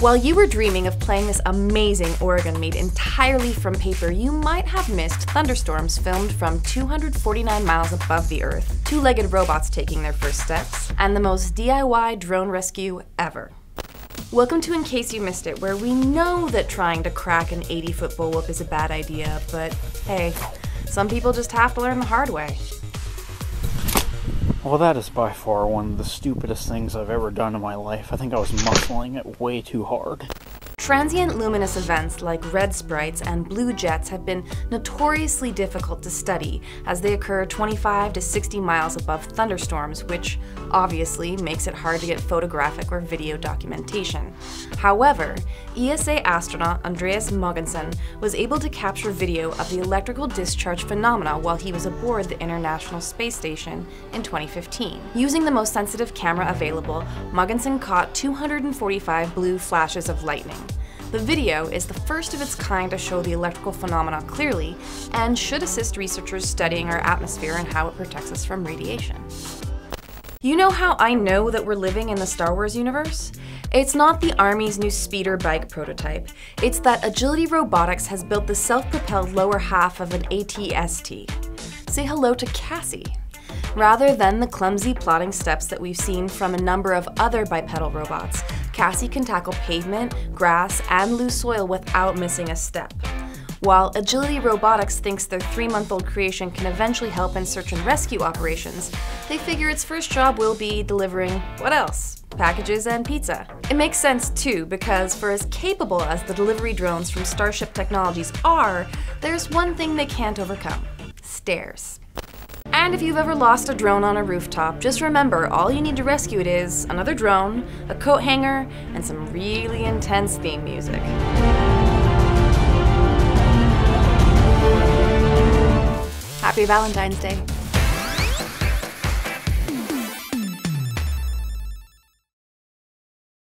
While you were dreaming of playing this amazing organ made entirely from paper, you might have missed thunderstorms filmed from 249 miles above the Earth, two legged robots taking their first steps, and the most DIY drone rescue ever. Welcome to In Case You Missed It, where we know that trying to crack an 80 foot bullwhip is a bad idea, but hey, some people just have to learn the hard way. Well, that is by far one of the stupidest things I've ever done in my life. I think I was muscling it way too hard. Transient luminous events like red sprites and blue jets have been notoriously difficult to study as they occur 25 to 60 miles above thunderstorms, which obviously makes it hard to get photographic or video documentation. However, ESA astronaut Andreas Mogensen was able to capture video of the electrical discharge phenomena while he was aboard the International Space Station in 2015. Using the most sensitive camera available, Mogensen caught 245 blue flashes of lightning. The video is the first of its kind to show the electrical phenomena clearly and should assist researchers studying our atmosphere and how it protects us from radiation. You know how I know that we're living in the Star Wars universe? It's not the Army's new speeder bike prototype. It's that Agility Robotics has built the self-propelled lower half of an ATST. Say hello to Cassie. Rather than the clumsy plodding steps that we've seen from a number of other bipedal robots, Cassie can tackle pavement, grass, and loose soil without missing a step. While Agility Robotics thinks their three month old creation can eventually help in search and rescue operations, they figure its first job will be delivering what else? Packages and pizza. It makes sense too, because for as capable as the delivery drones from Starship Technologies are, there's one thing they can't overcome stairs. And if you've ever lost a drone on a rooftop, just remember all you need to rescue it is another drone, a coat hanger, and some really intense theme music. Happy Valentine's Day.